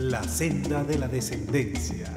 La senda de la descendencia.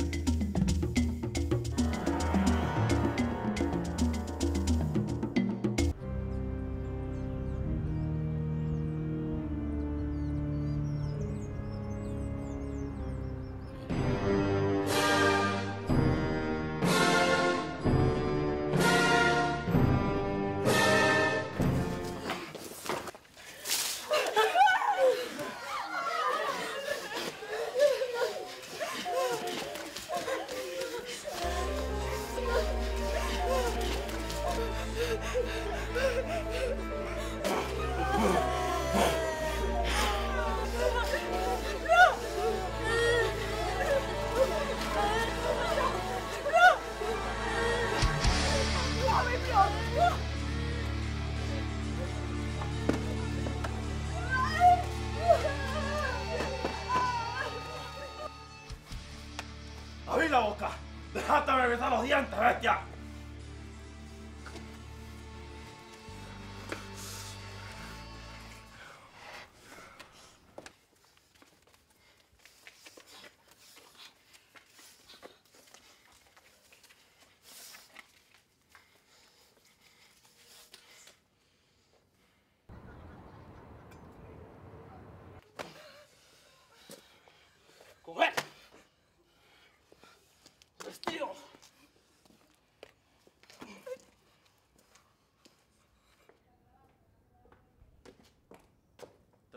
Adianta, bestia.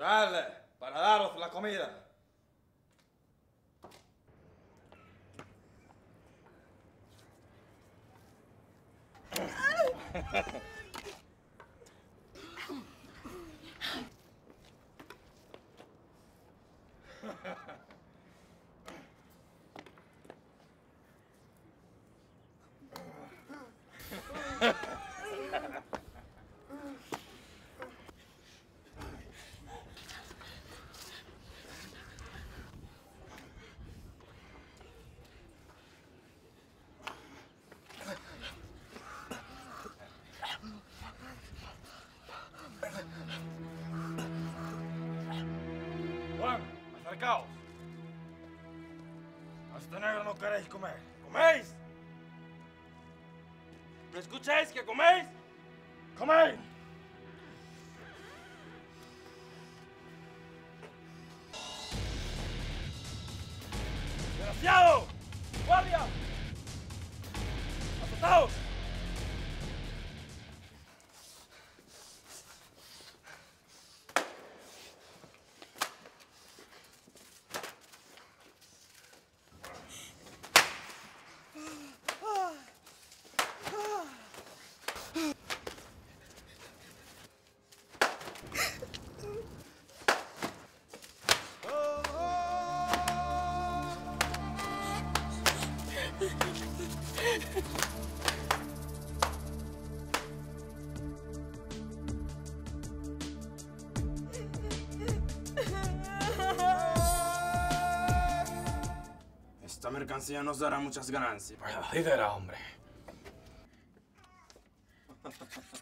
Para daros la comida. queréis comer. ¿Coméis? ¿Me escucháis que coméis? ¡Coméis! Mercancía nos dará muchas ganancias. Será, hombre.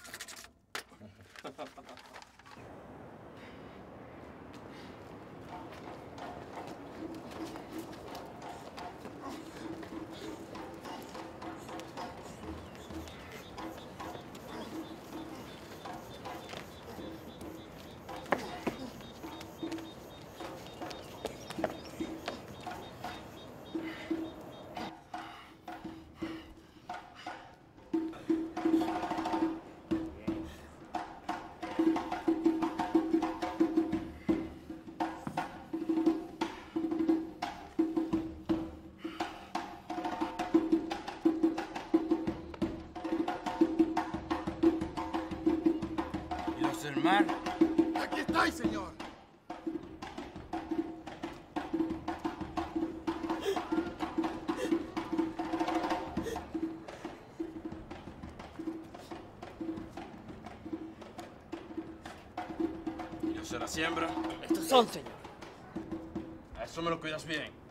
Estos son, señor. A eso me lo cuidas bien.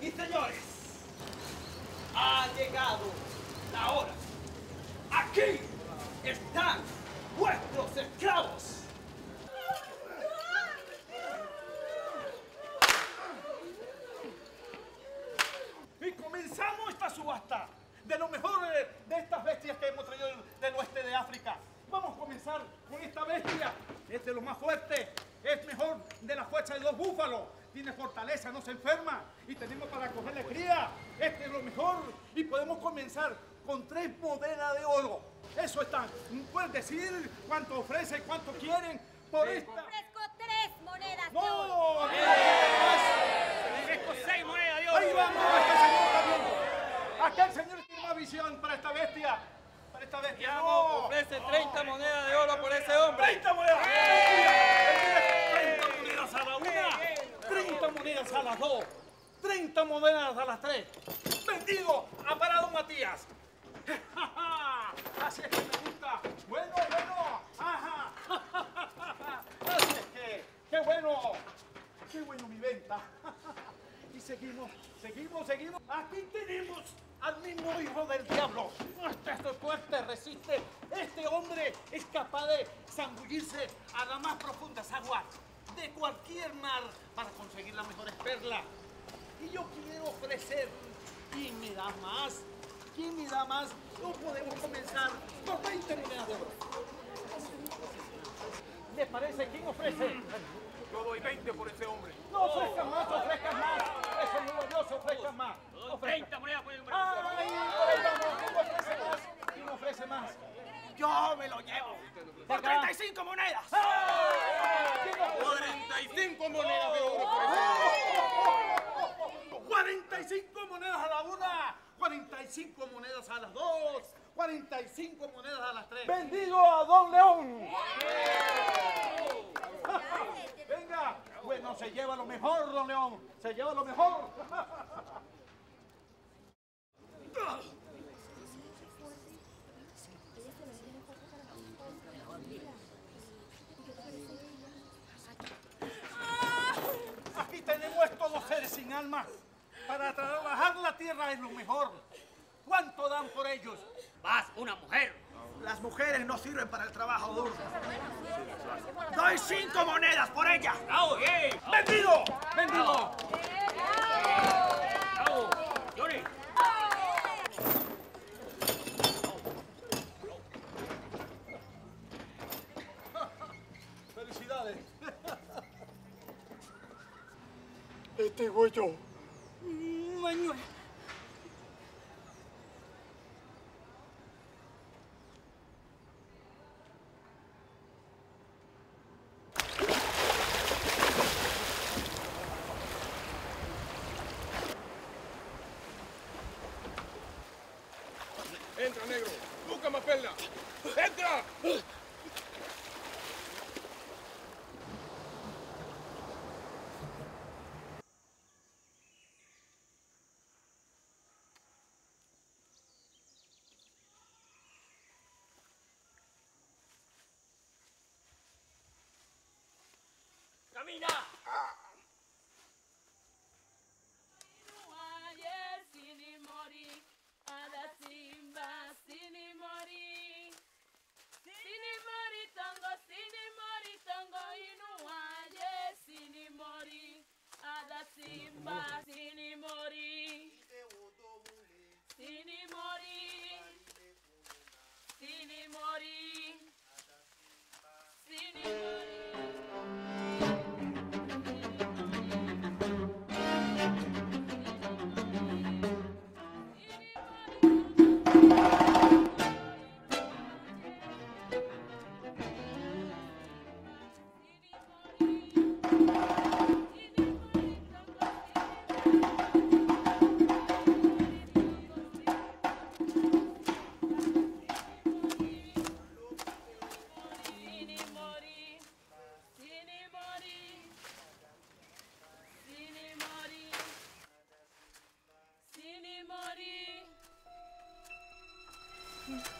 Y señores, ha llegado la hora. Aquí están vuestros esclavos. Y comenzamos esta subasta de lo mejor de, de estas bestias que hemos traído del, del oeste de África. Vamos a comenzar con esta bestia. Es de lo más fuerte. Es mejor de la fuerza de los búfalos. Tiene fortaleza, no se enferma. Y tenemos para cogerle cría. Este es lo mejor. Y podemos comenzar con tres monedas de oro. Eso está. ¿Puedes decir cuánto ofrece y cuánto quieren por esta? Ofrezco tres monedas de oro. ¡No! Ofrezco seis monedas de Ahí oro. vamos, este señor está viendo. Aquel señor tiene más visión para esta bestia. Para esta bestia. No. ofrece 30 monedas de oro por ese hombre. 30 monedas. 30 monedas a la una. 30 monedas a las dos. 30 monedas a las tres. Vendido a Parado Matías. Así es que me gusta. Bueno, bueno. Ajá. Así es que, qué bueno. Qué bueno mi venta. Y seguimos, seguimos, seguimos. Aquí tenemos al mismo hijo del diablo. Este es resiste. Este hombre es capaz de zambullirse a las más profundas aguas de cualquier mar para conseguir las mejores perlas. Y yo quiero ofrecer. ¿Quién me da más? ¿Quién me da más? No podemos comenzar por 20 monedas de oro. ¿Les parece? ¿Quién ofrece? Yo doy 20 por ese hombre. No ofrezcan más, ofrezcan más. Eso no no se ofrezcan más. Ofrezcan. 30 monedas por ese hombre. ¡Ay! Por. ¿Quién ofrece más? ¿Quién ofrece más? Yo me lo llevo. Por 35 monedas. ¿Quién ofrece? 45 monedas de oro. 45 monedas a la una, 45 monedas a las dos, 45 monedas a las tres. ¡Bendigo a Don León! Venga, bueno, se lleva lo mejor, Don León, se lleva lo mejor. Aquí tenemos estos dos seres sin alma. Para trabajar la tierra es lo mejor. ¿Cuánto dan por ellos? Vas, una mujer. Las mujeres no sirven para el trabajo duro. Doy cinco monedas por ella. ¡Bravo, bien! ¡Vendido! ¡Vendido! ¡Bravo! ¡Felicidades! Este huello. Manuel. Entra, negro. Busca más perla. Entra. Me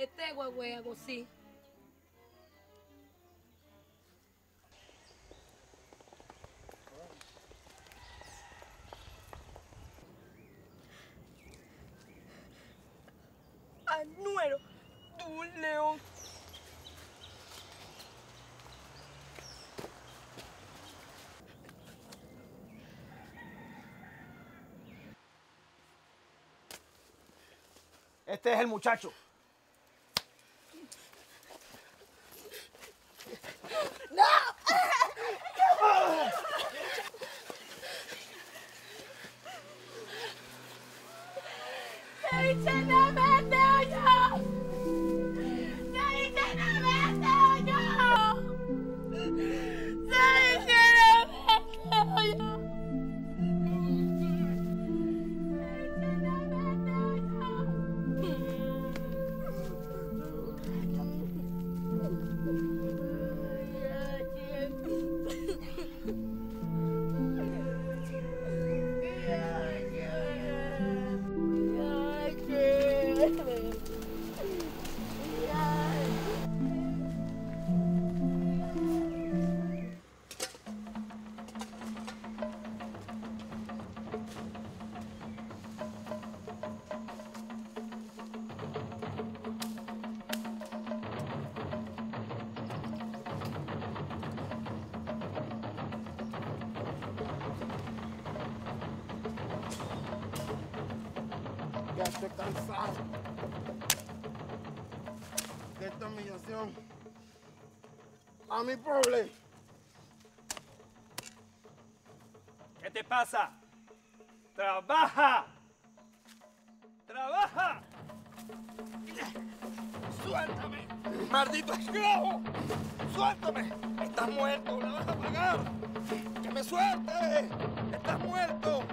Este huehuego, sí. Anuero de un león. Este es el muchacho. Every time estoy cansado de esta humillación. A mi pobre. ¿Qué te pasa? ¡Trabaja! ¡Trabaja! ¡Suéltame! ¡Maldito esclavo! ¡Suéltame! ¡Estás muerto! ¡La vas a pagar! ¡Que me suelte! ¡Estás muerto!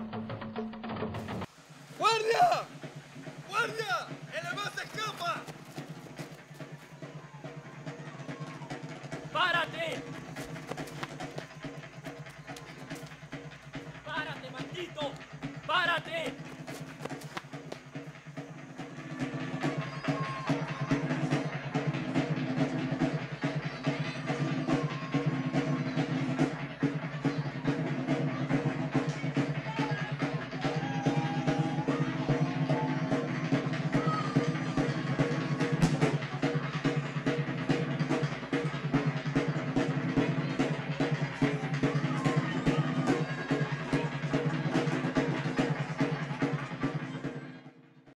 Maria!